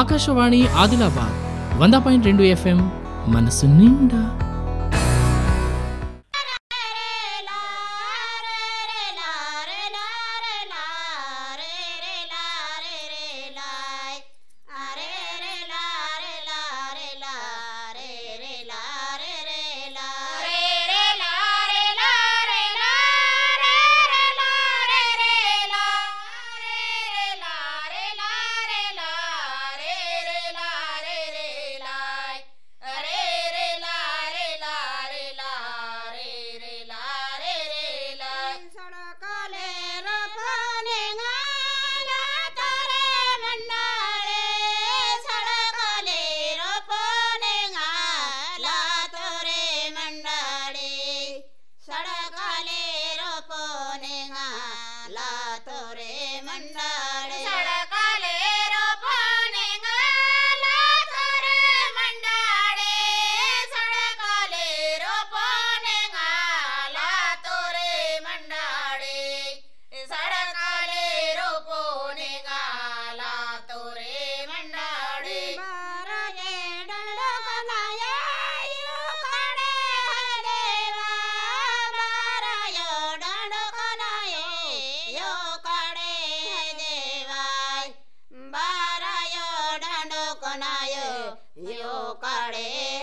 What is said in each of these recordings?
ఆకాశవాణి ఆదిలాబాద్ వంద పాయింట్ రెండు ఎఫ్ఎం మనసు నిండా. यो काळे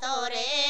Salvatore.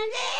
Sunday.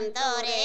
cantore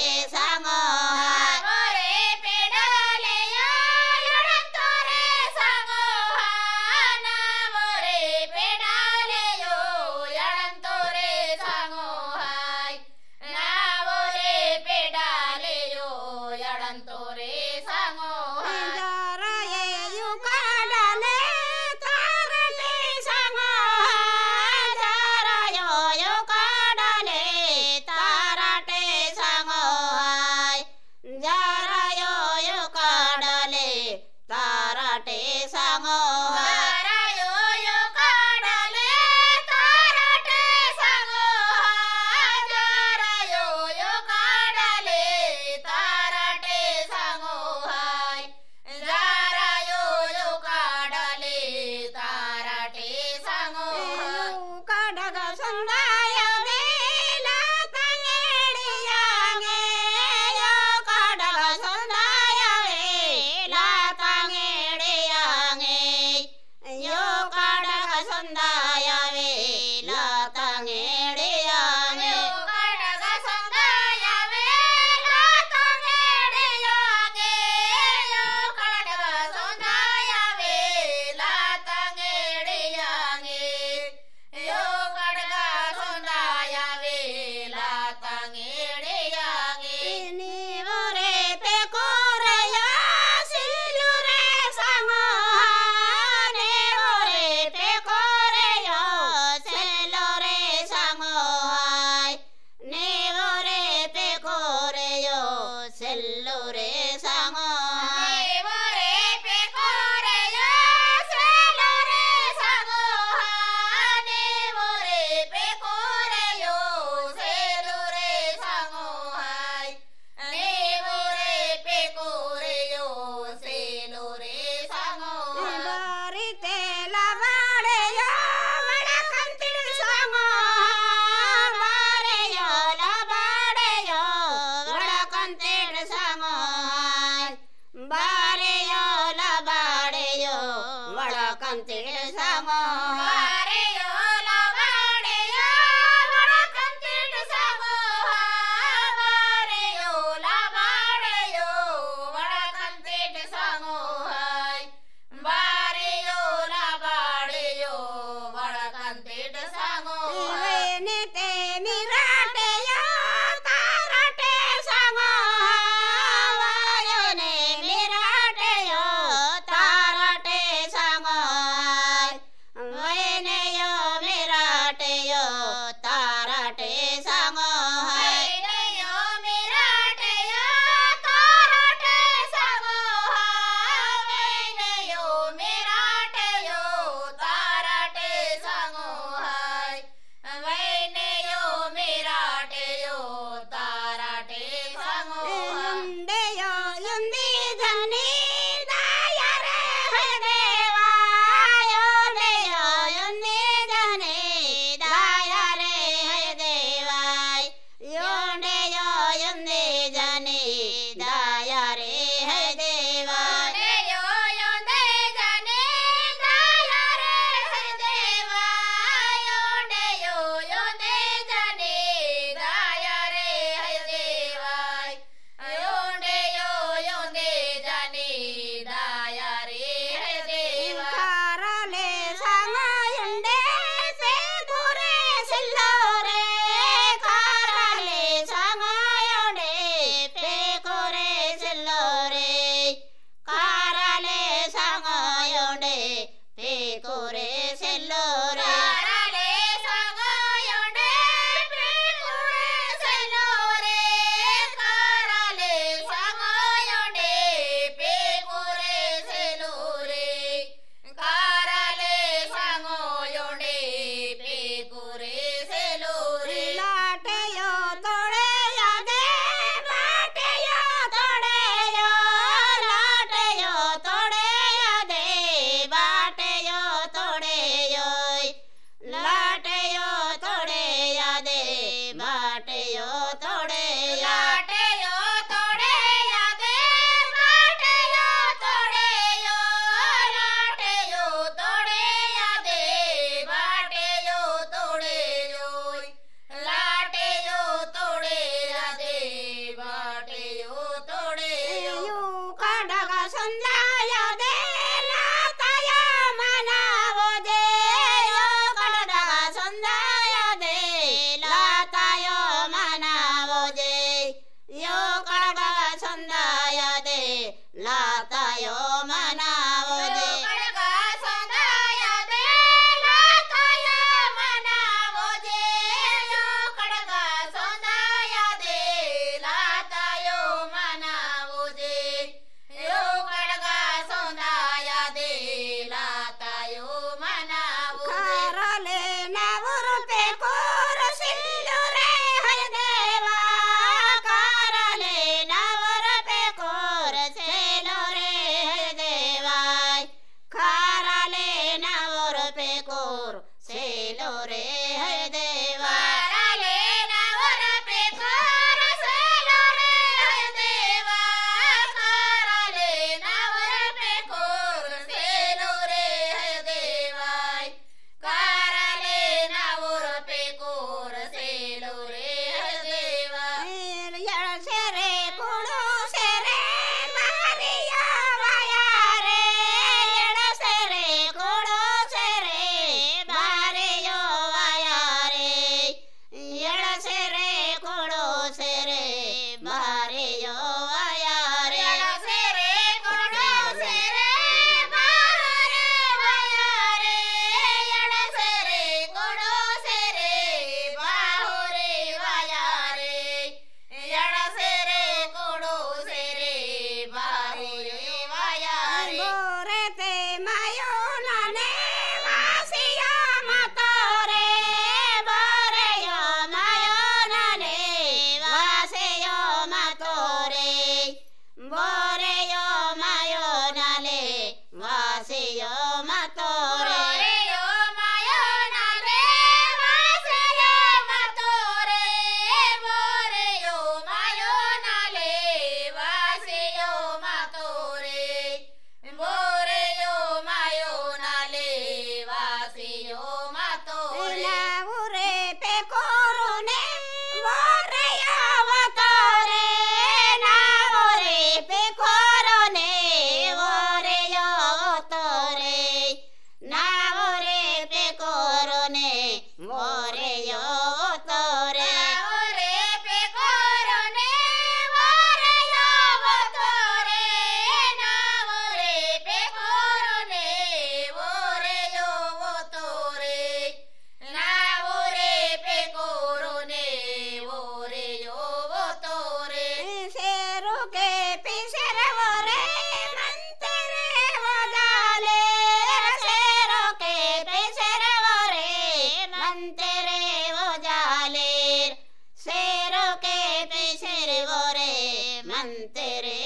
तेरे